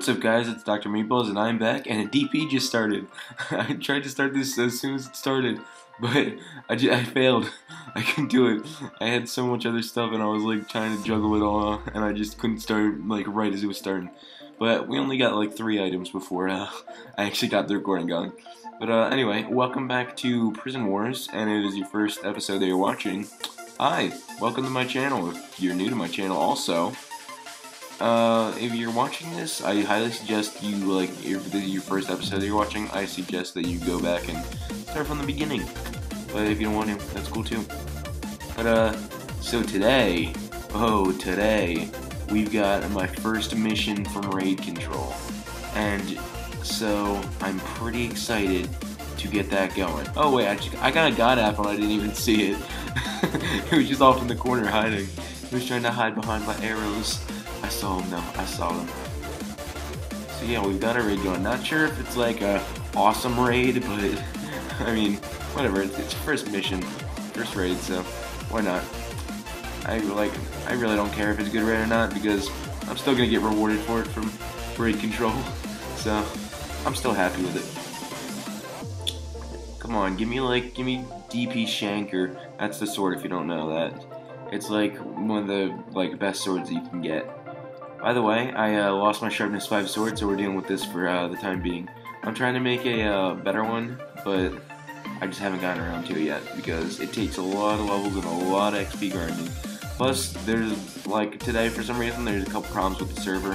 What's up guys, it's Dr. Meatballz and I'm back and a DP just started. I tried to start this as soon as it started, but I, just, I failed. I couldn't do it. I had so much other stuff and I was like trying to juggle it all and I just couldn't start like right as it was starting. But we only got like three items before uh, I actually got the recording going. But uh, anyway, welcome back to Prison Wars and it is your first episode that you're watching. Hi, welcome to my channel if you're new to my channel also. Uh, if you're watching this, I highly suggest you, like, if this is your first episode you're watching, I suggest that you go back and start from the beginning. But if you don't want to, that's cool too. But, uh, so today, oh, today, we've got my first mission from Raid Control. And so, I'm pretty excited to get that going. Oh, wait, I, just, I got a God apple I didn't even see it. it was just off in the corner hiding. He was trying to hide behind my arrows. I saw him though. I saw him. So yeah, we've got a raid going. Not sure if it's like a awesome raid, but I mean, whatever. It's, it's first mission, first raid, so why not? I like. I really don't care if it's a good raid or not because I'm still gonna get rewarded for it from raid control. So I'm still happy with it. Come on, give me like, give me DP Shanker. That's the sword if you don't know that. It's like one of the like best swords you can get. By the way, I uh, lost my sharpness 5 sword, so we're dealing with this for uh, the time being. I'm trying to make a uh, better one, but I just haven't gotten around to it yet, because it takes a lot of levels and a lot of XP grinding. Plus, there's, like, today, for some reason, there's a couple problems with the server.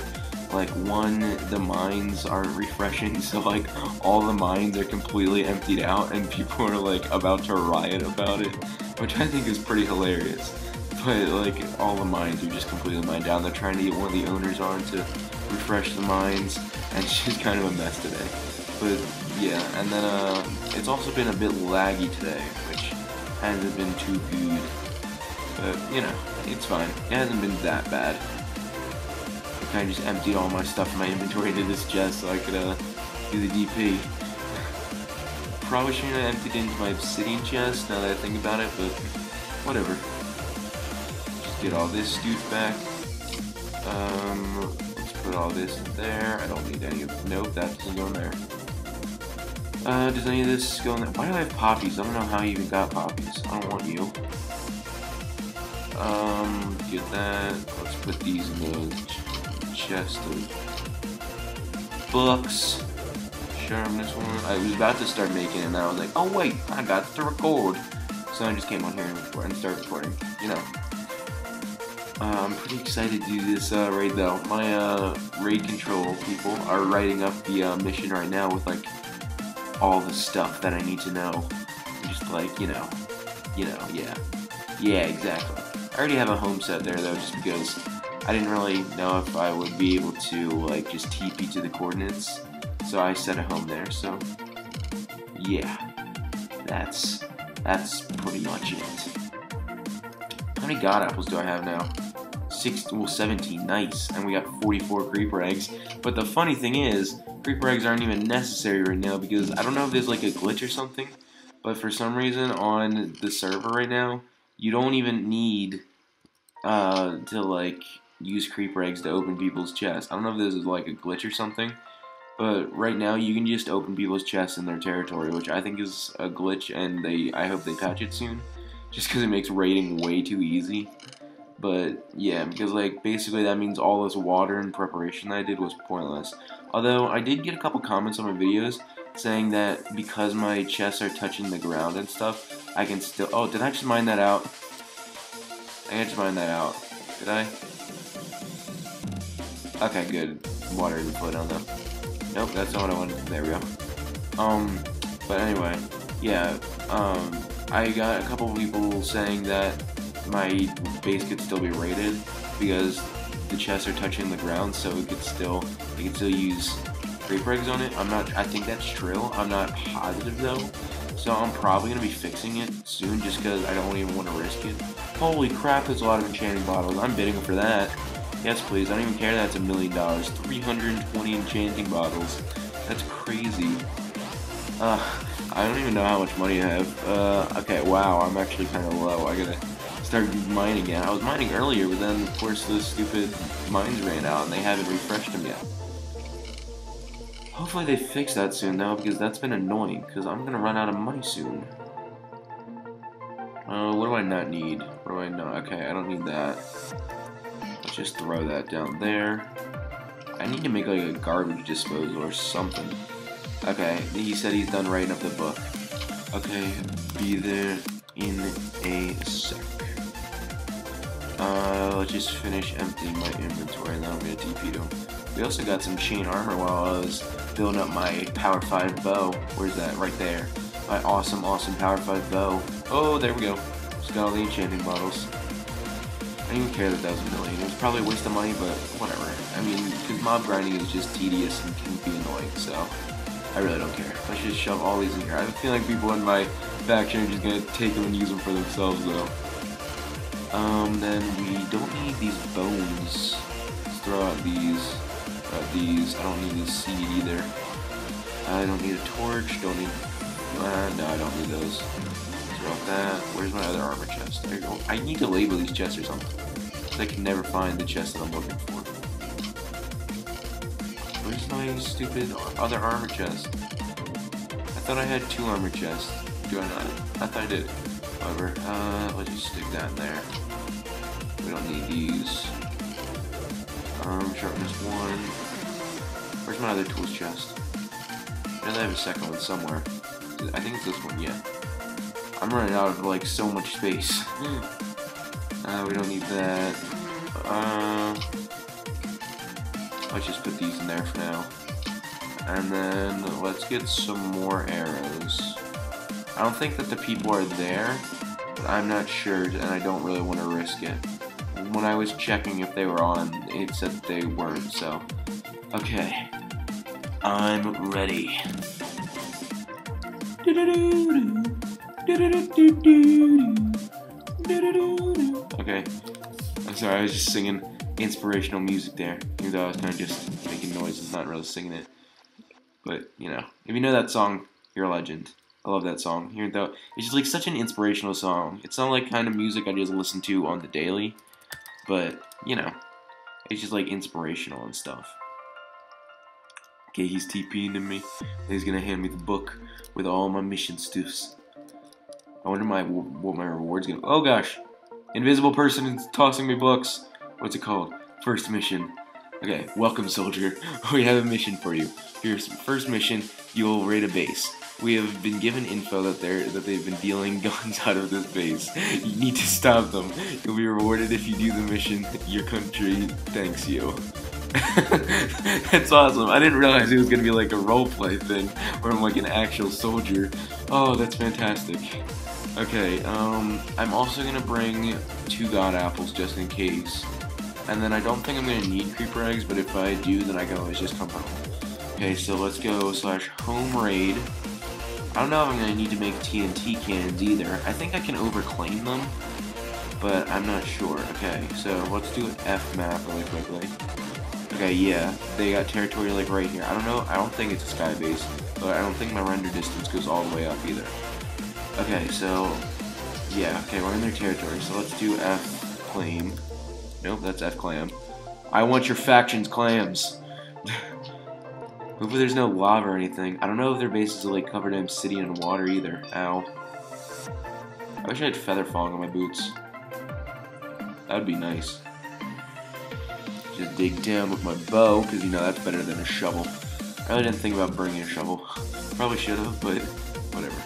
Like, one, the mines aren't refreshing, so, like, all the mines are completely emptied out, and people are, like, about to riot about it, which I think is pretty hilarious but like all the mines are just completely mined down. They're trying to get one of the owners on to refresh the mines, and just kind of a mess today. But yeah, and then uh, it's also been a bit laggy today, which hasn't been too good. But you know, it's fine. It hasn't been that bad. I kind of just emptied all my stuff in my inventory into this chest so I could uh, do the DP. Probably shouldn't have emptied into my obsidian chest now that I think about it, but whatever get all this stuff back. Um, let's put all this in there. I don't need any of Nope, that doesn't go in there. Uh, does any of this go in there? Why do I have poppies? I don't know how you even got poppies. I don't want you. Um, get that. Let's put these in the chest of books. Sharpness one. I was about to start making it and I was like, oh wait, I got to record. So I just came on here and started recording. You know. Uh, I'm pretty excited to do this uh, raid though. My uh, raid control people are writing up the uh, mission right now with like all the stuff that I need to know. Just like, you know, you know, yeah. Yeah, exactly. I already have a home set there though just because I didn't really know if I would be able to like just TP to the coordinates. So I set a home there, so yeah. That's that's pretty much it. How many god apples do I have now? 16, well, 17, nice. And we got 44 creeper eggs. But the funny thing is, creeper eggs aren't even necessary right now because I don't know if there's like a glitch or something, but for some reason on the server right now, you don't even need uh, to like use creeper eggs to open people's chests. I don't know if this is like a glitch or something, but right now you can just open people's chests in their territory, which I think is a glitch, and they I hope they patch it soon, just because it makes raiding way too easy. But yeah, because like basically that means all this water and preparation I did was pointless. Although I did get a couple comments on my videos saying that because my chests are touching the ground and stuff, I can still. Oh, did I just mine that out? I just mine that out. Did I? Okay, good. Water didn't flow down. Nope, that's not what I wanted. There we go. Um, but anyway, yeah. Um, I got a couple people saying that my base could still be raided because the chests are touching the ground, so it could still it could still use creeper eggs on it. I'm not. I think that's true. I'm not positive though, so I'm probably gonna be fixing it soon, just because I don't even want to risk it. Holy crap! There's a lot of enchanting bottles. I'm bidding for that. Yes, please. I don't even care. That's a million dollars. 320 enchanting bottles. That's crazy. Uh, I don't even know how much money I have. Uh, okay, wow, I'm actually kind of low. I gotta start mining again. I was mining earlier, but then, of course, those stupid mines ran out, and they haven't refreshed them yet. Hopefully they fix that soon though, because that's been annoying, because I'm gonna run out of money soon. Uh, what do I not need? What do I not? Okay, I don't need that. Just throw that down there. I need to make like a garbage disposal or something. Okay, he said he's done writing up the book. Okay, be there in a sec. Uh, let's just finish emptying my inventory and then I'm gonna TP to. We also got some chain armor while I was building up my Power 5 bow. Where's that? Right there. My awesome, awesome Power 5 bow. Oh, there we go. Just got all the enchanting bottles. I didn't even care that that was a million. It was probably a waste of money, but whatever. I mean, because mob grinding is just tedious and can be annoying, so I really don't care. I should just shove all these in here. I feel like people in my faction are just going to take them and use them for themselves, though. Um, then we don't need these bones. Let's throw out these. Uh, these. I don't need this seed either. I don't need a torch. Don't need. Uh, no, I don't need those. Throw out that. Where's my other armor chest? There you go. I need to label these chests or something. I can never find the chest that I'm looking for. Where's my stupid other armor chest? I thought I had two armor chests. Do I not? I thought I did. However, uh, let's just stick that in there. We don't need these. Um, sharpness one. Where's my other tools chest? I know I have a second one somewhere. I think it's this one, yeah. I'm running out of, like, so much space. uh, we don't need that. Uh, let's just put these in there for now. And then, let's get some more arrows. I don't think that the people are there, I'm not sure, and I don't really want to risk it. When I was checking if they were on, it said they weren't, so... Okay. I'm ready. Okay. I'm sorry, I was just singing inspirational music there, even though I was kind of just making noises, not really singing it. But, you know, if you know that song, you're a legend. I love that song. Here though, it's just like such an inspirational song. It's not like kind of music I just listen to on the daily, but you know, it's just like inspirational and stuff. Okay, he's TPing to me. He's gonna hand me the book with all my mission stuffs. I wonder my what my reward's gonna. Oh gosh, invisible person is tossing me books. What's it called? First mission. Okay, welcome soldier. We have a mission for you. Here's first mission. You'll raid a base. We have been given info that they're that they've been dealing guns out of this base. You need to stop them. You'll be rewarded if you do the mission. Your country thanks you. That's awesome. I didn't realize it was gonna be like a roleplay thing where I'm like an actual soldier. Oh, that's fantastic. Okay, um, I'm also gonna bring two god apples just in case. And then I don't think I'm gonna need creeper eggs, but if I do, then I can always just come home. Okay, so let's go slash home raid. I don't know if I'm going to need to make TNT cannons either. I think I can overclaim them, but I'm not sure. Okay, so let's do an F map really quickly. Okay, yeah, they got territory like right here. I don't know, I don't think it's a sky base, but I don't think my render distance goes all the way up either. Okay, so, yeah, okay, we're in their territory, so let's do F claim. Nope, that's F clam. I want your faction's clams. Hopefully there's no lava or anything. I don't know if their bases are like covered in obsidian and water either. Ow. I wish I had feather falling on my boots. That would be nice. Just dig down with my bow, because you know that's better than a shovel. I really didn't think about bringing a shovel. Probably should have, but whatever.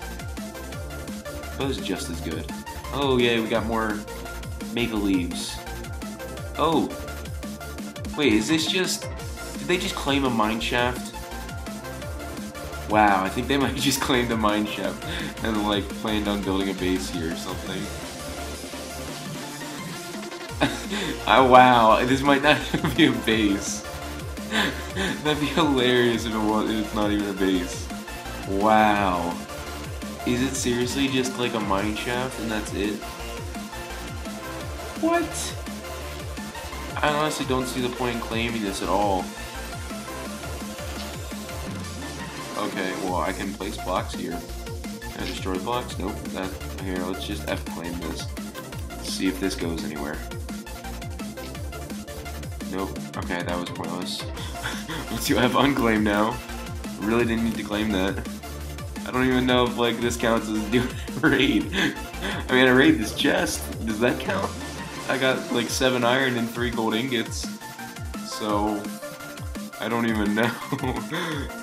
Bow's just as good. Oh yeah, we got more maple leaves. Oh! Wait, is this just... Did they just claim a mine shaft? Wow, I think they might just claimed a mine shaft and like planned on building a base here or something. oh, wow, this might not even be a base. That'd be hilarious if, it was, if it's not even a base. Wow. Is it seriously just like a mine shaft and that's it? What? I honestly don't see the point in claiming this at all. Okay, well I can place blocks here. Can I destroy blocks? Nope. That here, let's just F claim this. see if this goes anywhere. Nope. Okay, that was pointless. let's do F unclaim now. Really didn't need to claim that. I don't even know if like this counts as doing a raid. I mean, I raid this chest. Does that count? I got like seven iron and three gold ingots. So I don't even know.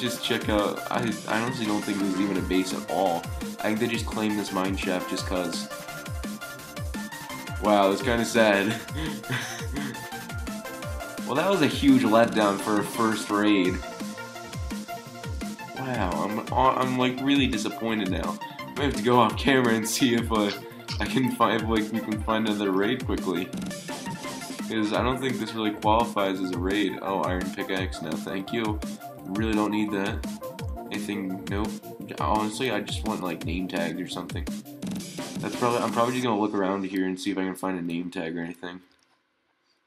Just check out. I, I honestly don't think this is even a base at all. I think they just claimed this mine shaft just cause. Wow, that's kind of sad. well, that was a huge letdown for a first raid. Wow, I'm I'm like really disappointed now. I have to go off camera and see if uh, I can find like we can find another raid quickly. Because I don't think this really qualifies as a raid. Oh, iron pickaxe now, thank you. Really don't need that. Anything? Nope. Honestly, I just want like name tags or something. That's probably. I'm probably just gonna look around here and see if I can find a name tag or anything.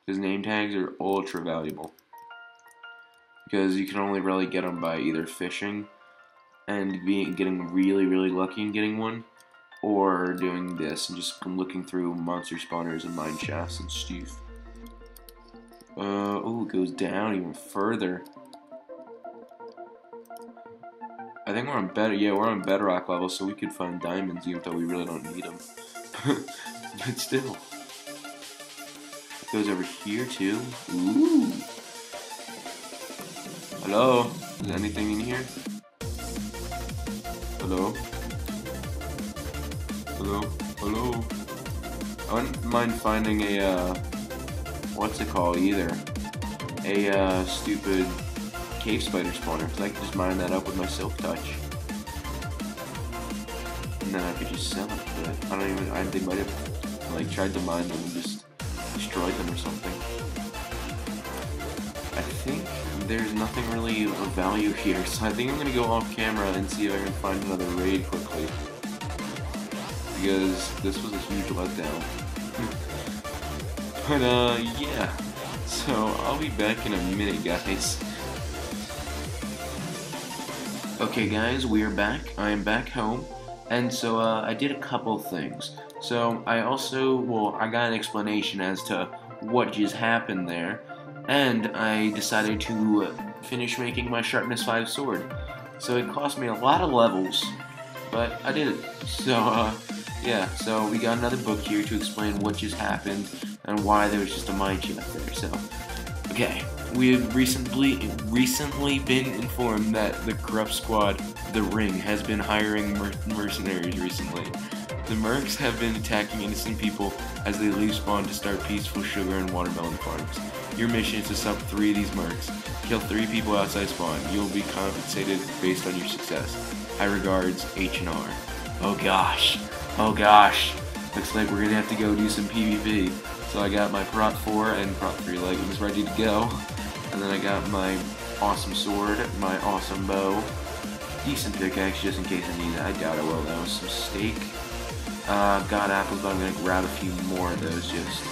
Because name tags are ultra valuable because you can only really get them by either fishing and being getting really really lucky and getting one or doing this and just looking through monster spawners and mine shafts and stuff. Uh, oh, it goes down even further. I think we're on better. Yeah, we're on bedrock level, so we could find diamonds even though we really don't need them. but still, it goes over here too. Ooh. Hello? Is there anything in here? Hello? Hello? Hello? I wouldn't mind finding a, uh, what's it called either? A, uh, stupid cave spider spawner, because I could just mine that up with my silk touch. And then I could just sell it, but I don't even, I, they might have, like, tried to mine them and just destroyed them or something. I think there's nothing really of value here, so I think I'm gonna go off camera and see if I can find another raid quickly. Because this was a huge letdown. but, uh, yeah. So, I'll be back in a minute, guys. Okay, guys, we are back. I am back home. And so, uh, I did a couple things. So, I also, well, I got an explanation as to what just happened there and I decided to finish making my Sharpness 5 sword. So it cost me a lot of levels, but I did it. So, uh, yeah, so we got another book here to explain what just happened and why there was just a mine shaft there. So, okay, we have recently recently been informed that the corrupt squad, the Ring, has been hiring mer mercenaries recently. The mercs have been attacking innocent people as they leave spawn to start peaceful sugar and watermelon farms. Your mission is to stop three of these mercs. Kill three people outside spawn. You will be compensated based on your success. High regards, H&R. Oh gosh. Oh gosh. Looks like we're gonna have to go do some PvP. So I got my Prot 4 and Prot 3 leggings ready to go. And then I got my awesome sword, my awesome bow, decent pickaxe just in case I need it. I doubt I will though. Some steak. Uh, got apples, but I'm gonna grab a few more of those just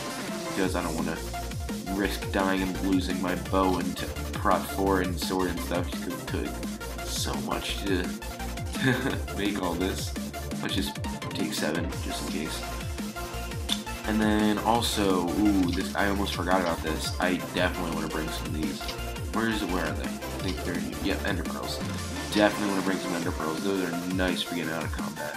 because I don't want to risk dying and losing my bow and prot 4 and sword and stuff because it took so much to, make all this. Let's just take 7 just in case. And then also, ooh, this I almost forgot about this. I definitely want to bring some of these. Where is it? Where are they? I think they're in here. Ender pearls. Definitely want to bring some ender pearls. Those are nice for getting out of combat.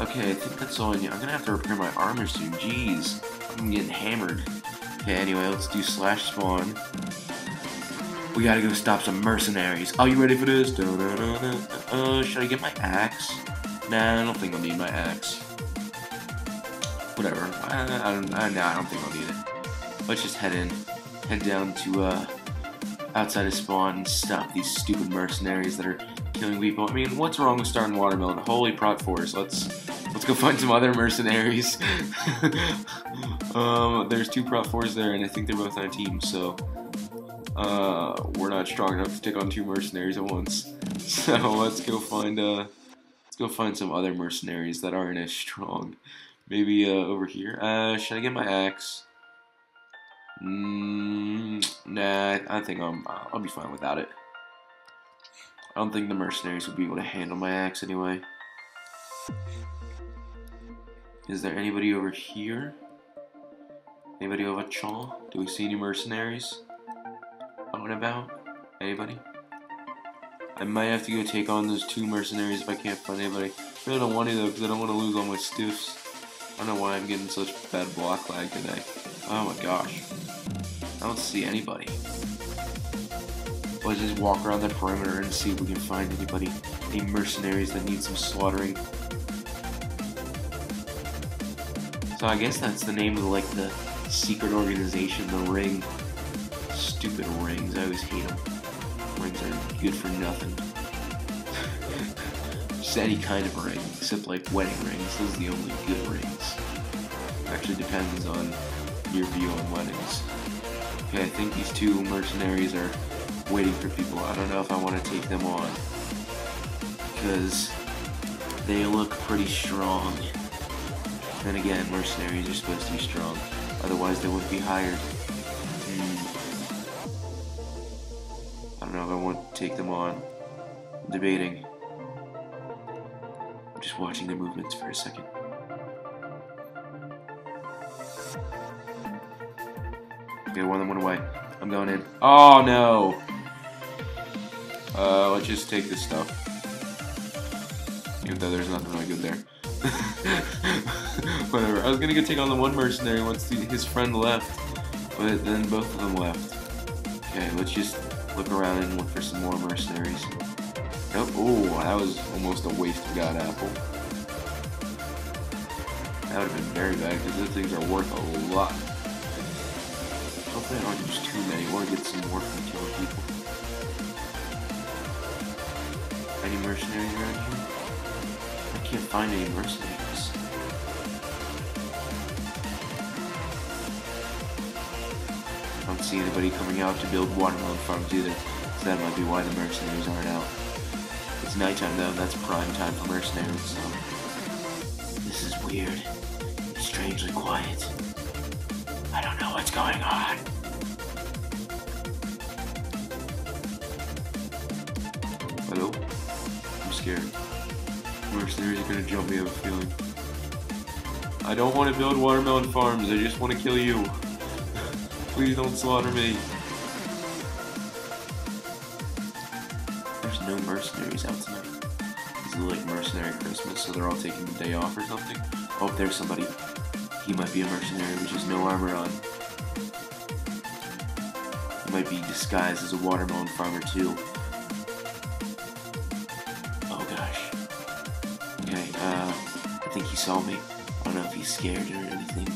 Okay, I think that's all I need. I'm gonna have to repair my armor soon. Jeez, I'm getting hammered. Okay, anyway, let's do slash spawn. We gotta go stop some mercenaries. Are you ready for this? Uh, should I get my axe? Nah, I don't think I'll need my axe. Whatever. I, I, don't, I, nah, I don't think I'll need it. Let's just head in. Head down to, uh, outside of spawn and stop these stupid mercenaries that are killing people. I mean, what's wrong with starting watermelon? Holy Prot 4s. Let's Let's go find some other mercenaries. um, there's two Prot 4s there, and I think they're both on a team, so uh, we're not strong enough to take on two mercenaries at once. So let's go find uh, let's go find some other mercenaries that aren't as strong. Maybe uh, over here. Uh, should I get my axe? Mm, nah, I think I'm I'll be fine without it. I don't think the mercenaries will be able to handle my axe anyway. Is there anybody over here? Anybody over Chaw? Do we see any mercenaries? Out and about? Anybody? I might have to go take on those two mercenaries if I can't find anybody. I really don't want to though, because I don't want to lose all my stiffs. I don't know why I'm getting such bad block lag today. Oh my gosh. I don't see anybody. Let's just walk around the perimeter and see if we can find anybody. Any mercenaries that need some slaughtering. So I guess that's the name of like the secret organization, the ring. Stupid rings, I always hate them. Rings are good for nothing. Any kind of ring, except like wedding rings. Those are the only good rings. Actually depends on your view on weddings. Okay, I think these two mercenaries are waiting for people. I don't know if I want to take them on. Because they look pretty strong. Then again, mercenaries are supposed to be strong. Otherwise, they wouldn't be hired. Hmm. I don't know if I want to take them on. I'm debating. Just watching their movements for a second. Okay, one of them went away. I'm going in. Oh no! Uh, let's just take this stuff. Even though there's nothing really good there. Whatever. I was gonna go take on the one mercenary once the, his friend left, but then both of them left. Okay, let's just look around and look for some more mercenaries. Nope. Oh, that was almost a waste God Apple. That would have been very bad because those things are worth a lot. Hopefully I don't use too many. To get some more from killing people. Any mercenaries around here? I can't find any mercenaries. I don't see anybody coming out to build watermelon farms either, so that might be why the mercenaries aren't out. It's nighttime though, that's prime time for mercenaries, so... This is weird. Strangely quiet. I don't know what's going on. Hello? I'm scared. Mercenaries are gonna jump me, I have a feeling. I don't want to build watermelon farms, I just want to kill you. Please don't slaughter me. Mercenaries out tonight. Is like mercenary Christmas, so they're all taking the day off or something. Oh, there's somebody. He might be a mercenary with just no armor on. He might be disguised as a watermelon farmer too. Oh gosh. Okay, uh, I think he saw me. I don't know if he's scared or anything.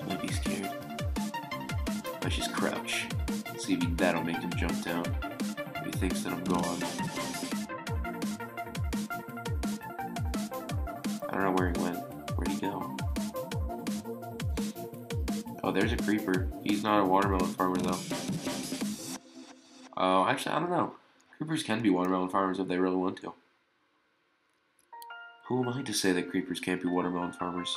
He might be scared. Let's just crouch. See if that'll make him jump down. He thinks that I'm gone. Creeper. He's not a watermelon farmer though. Oh, actually, I don't know. Creepers can be watermelon farmers if they really want to. Who am I to say that creepers can't be watermelon farmers?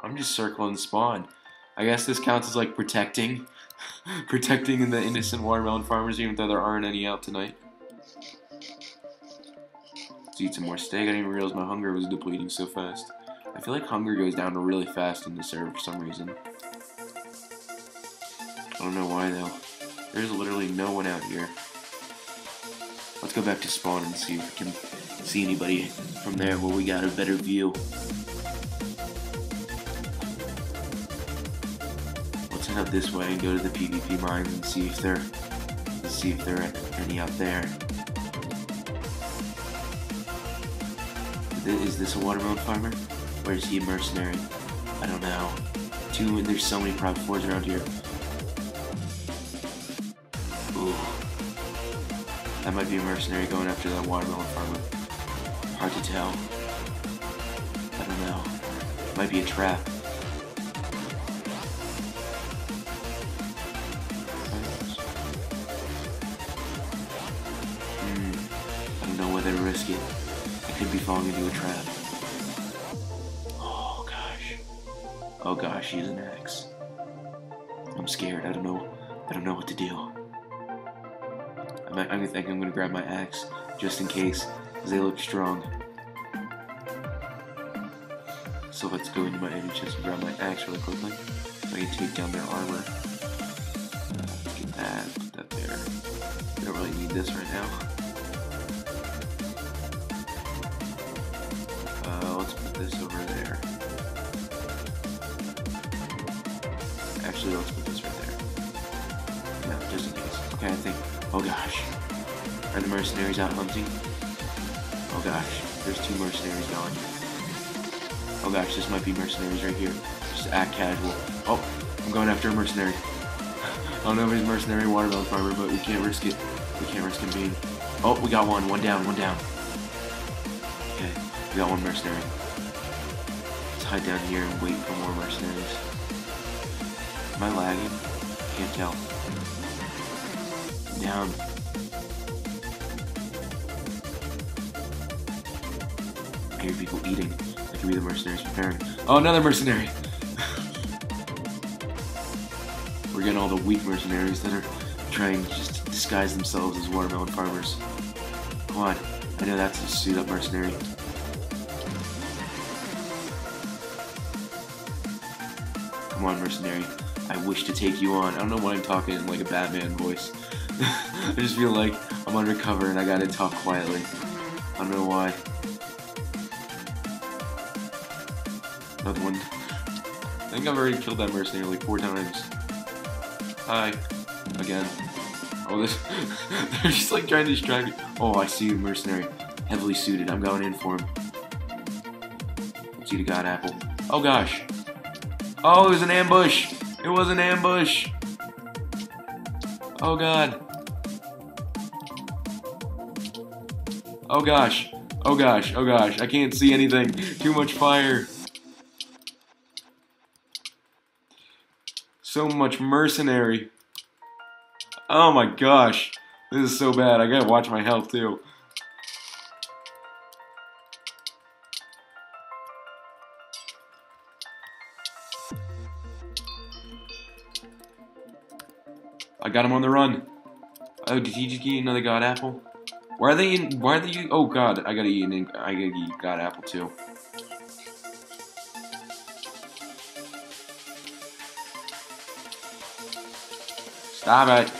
I'm just circling spawn. I guess this counts as like protecting. protecting the innocent watermelon farmers even though there aren't any out tonight. Let's eat some more steak. I didn't even realize my hunger was depleting so fast. I feel like hunger goes down really fast in the server for some reason. I don't know why though. There's literally no one out here. Let's go back to spawn and see if we can see anybody from there where we got a better view. Let's head out this way and go to the PvP mines and see if there see if there are any out there. Is this a watermelon farmer? Or is he a mercenary? I don't know. Two, there's so many Prot 4s around here. Ooh. That might be a mercenary going after that watermelon farmer. Hard to tell. I don't know. Might be a trap. Hmm. I don't know whether to risk it. I could be falling into a trap. Oh gosh, he's an axe. I'm scared. I don't know. I don't know what to do. I'm, I'm gonna think I'm gonna grab my axe just in case, cause they look strong. So let's go into my ender chest and grab my axe really quickly. So I can take down their armor. Get that. Put that there. I don't really need this right now. I think. Oh gosh. Are the mercenaries out hunting? Oh gosh, there's two mercenaries going. Oh gosh, this might be mercenaries right here. Just act casual. Oh, I'm going after a mercenary. I don't know if he's a mercenary watermelon farmer, but we can't risk it. We can't risk him being... Oh, we got one. One down, one down. Okay, we got one mercenary. Let's hide down here and wait for more mercenaries. Am I lagging? Can't tell. Down. I hear people eating. That could be the mercenaries preparing. Oh, another mercenary! We're getting all the weak mercenaries that are trying to just disguise themselves as watermelon farmers. Come on. I know that's a suit up mercenary. Come on, mercenary. I wish to take you on. I don't know why I'm talking in like a Batman voice. I just feel like I'm undercover and I gotta talk quietly. I don't know why. Another one. I think I've already killed that mercenary like four times. Hi. Again. Oh, this. they're just like trying to distract me. Oh, I see a mercenary. Heavily suited. I'm going in for him. Let's god apple. Oh gosh. Oh, it was an ambush. It was an ambush. Oh god. Oh gosh. Oh gosh. Oh gosh. I can't see anything. Too much fire. So much mercenary. Oh my gosh. This is so bad. I gotta watch my health too. I got him on the run. Oh, did he just get another god apple? Why are they in? Why are they? Oh god, I gotta eat an. I gotta eat god apple too. Stop it.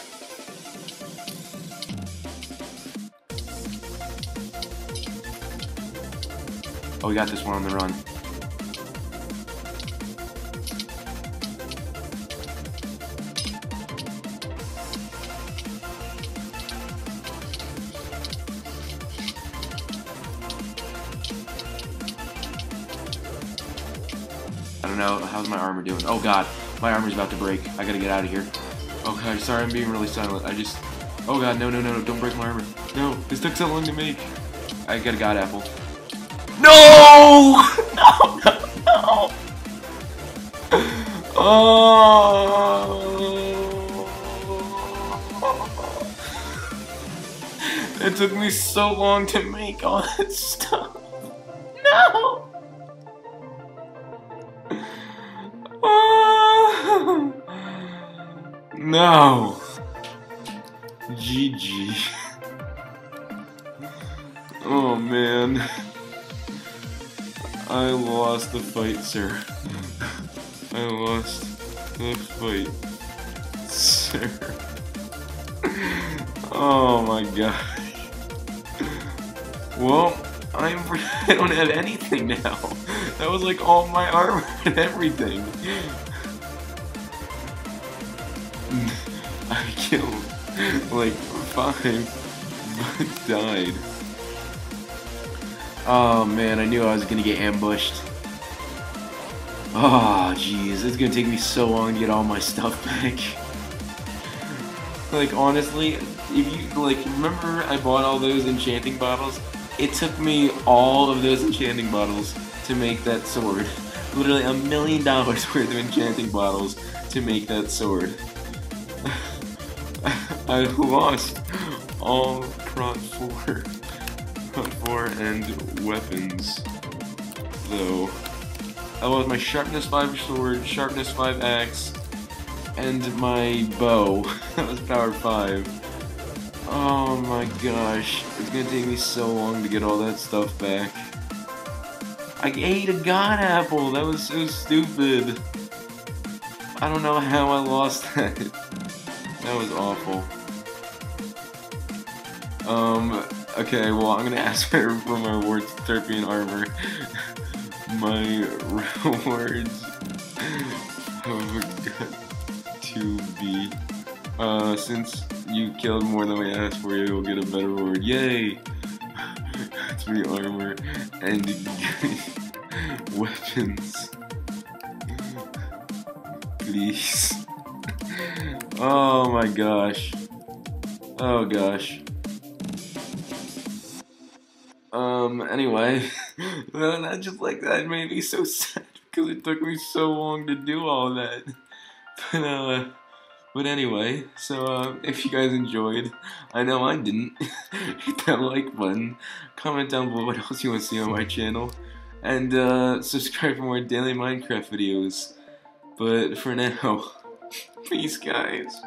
Oh, we got this one on the run. How's my armor doing? Oh god, my armor's about to break. I gotta get out of here. Oh, okay, sorry, I'm being really silent. I just... Oh god, no, no, no, no, don't break my armor. No, this took so long to make. I got a god apple. No! No, no, no! Oh! It took me so long to make all that stuff. No! GG. Oh man. I lost the fight, sir. I lost the fight, sir. Oh my god. Well, I'm I don't have anything now. That was like all my armor and everything. Like five, but died. Oh man, I knew I was gonna get ambushed. Oh jeez, it's gonna take me so long to get all my stuff back. like honestly, if you like remember I bought all those enchanting bottles? It took me all of those enchanting bottles to make that sword. Literally a million dollars worth of enchanting bottles to make that sword. I lost all Prot 4, Prot 4 and weapons, though. I lost my Sharpness 5 sword, Sharpness 5 axe, and my bow. that was Power 5. Oh my gosh, it's gonna take me so long to get all that stuff back. I ate a god apple, that was so stupid. I don't know how I lost that. That was awful. Um, okay, well, I'm gonna ask for, for my rewards Terpian armor. my rewards have to be, uh, since you killed more than we asked for, you'll get a better reward. Yay! Three armor and weapons. Please. Oh my gosh. Oh gosh. Um, anyway, not just like that made me so sad because it took me so long to do all that. But, uh, but anyway, so, uh, if you guys enjoyed, I know I didn't, hit that like button, comment down below what else you want to see on my channel, and, uh, subscribe for more daily Minecraft videos. But for now, peace guys.